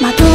まと